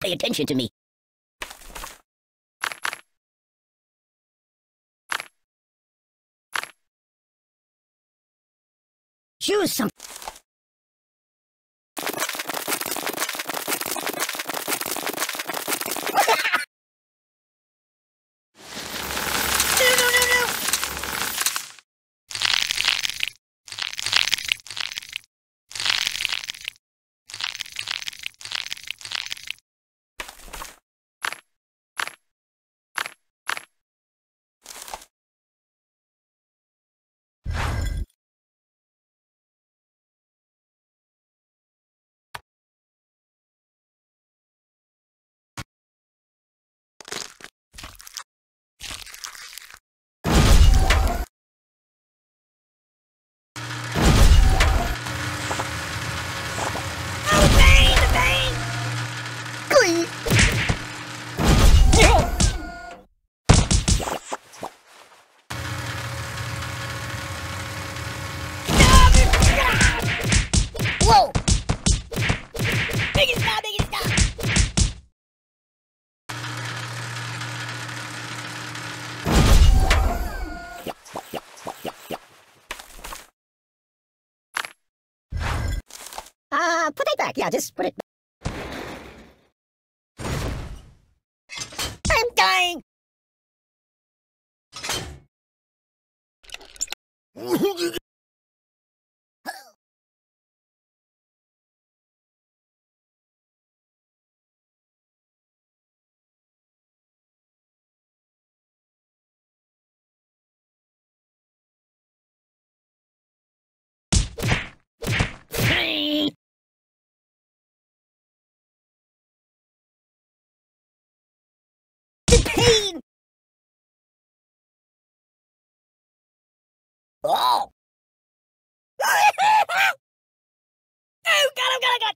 Pay attention to me. Choose some. Back. Yeah, just put it Oh! oh, God, oh, God, oh, God!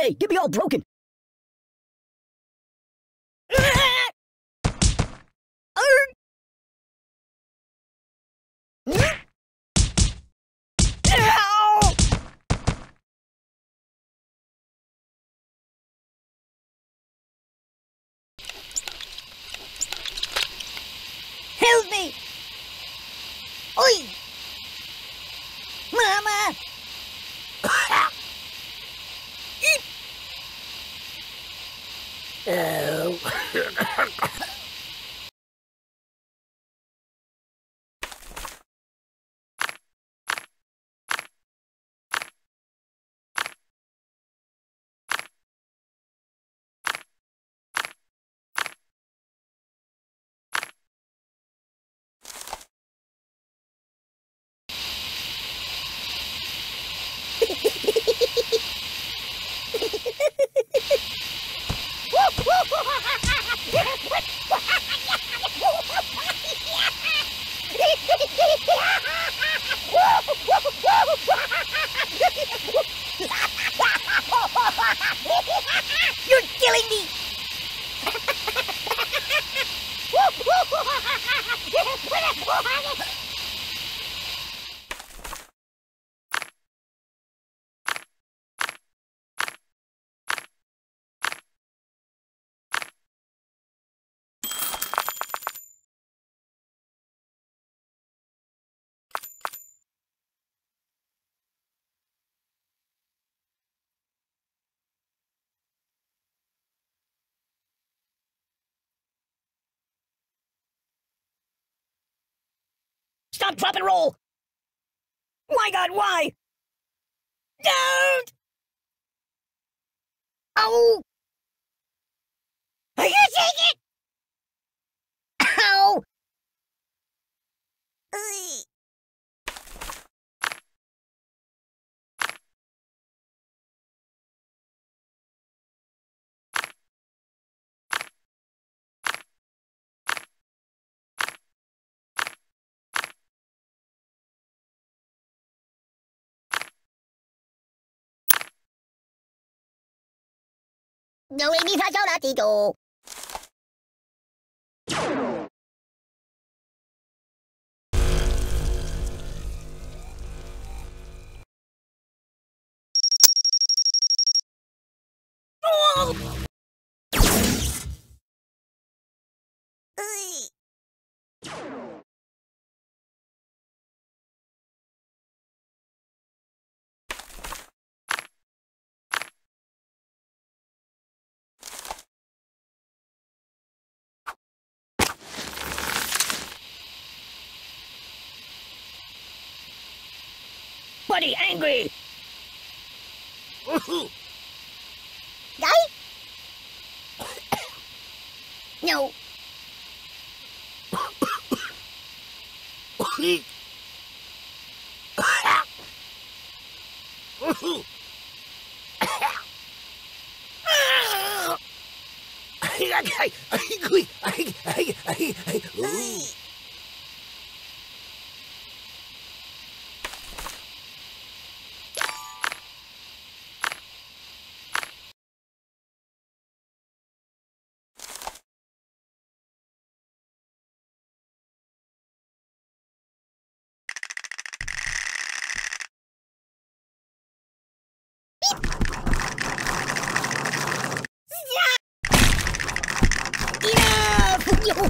Hey, get me all broken! oh. Stop, drop, and roll! My God, why? Don't! Oh! Are you take it? Ow! Ugh. Dầu em đi xa, Oh! Buddy angry! Guy? no. Enough! Give it back!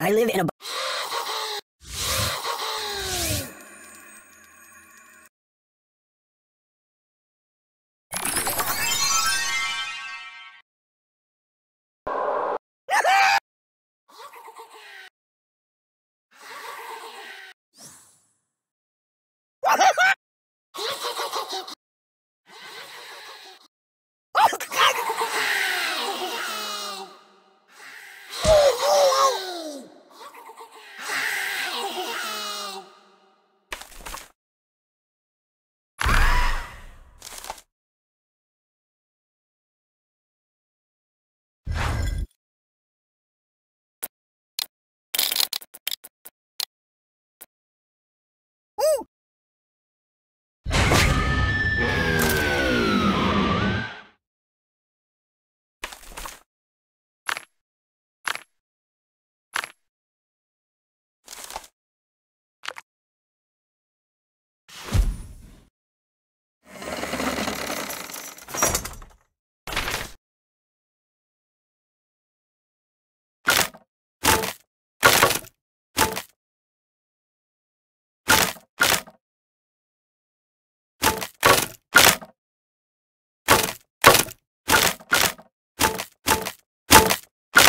I live in a.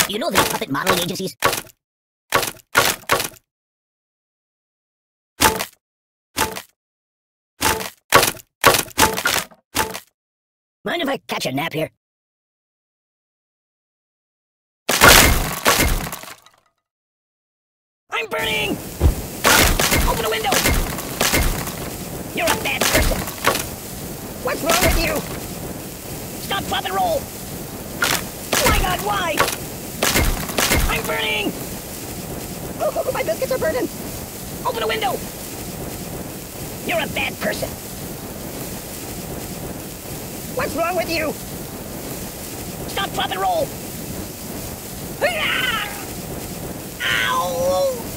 You know these puppet modeling agencies? Mind if I catch a nap here? I'm burning! Open the window! You're a bad person! What's wrong with you? Stop, pop, and roll! Oh my god, why? I'm burning! Oh, oh, oh, my biscuits are burning! Open the window! You're a bad person! What's wrong with you? Stop, drop, and roll! Ow!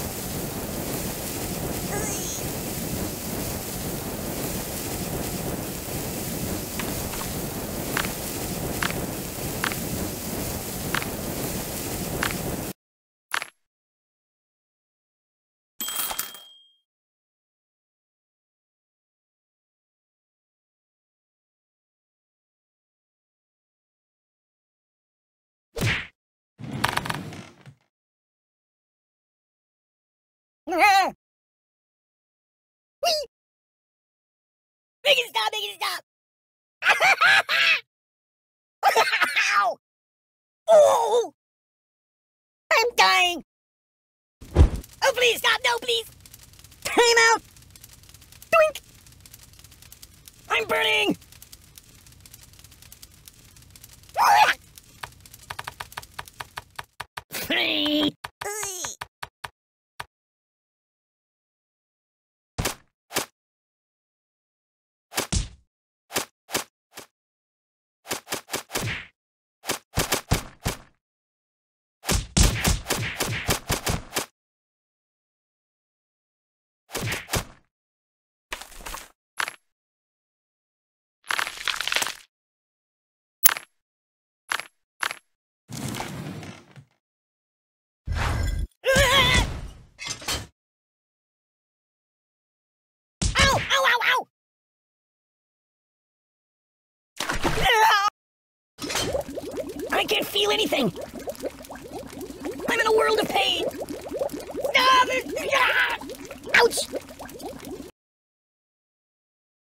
Whee! Make it stop, make it stop! Oh! I'm dying! Oh, please stop, no, please! Time out! Doink! I'm burning! Hey! Ow! Ow, ow, ow! I can't feel anything. I'm in a world of pain. Ah, ah, Ouch!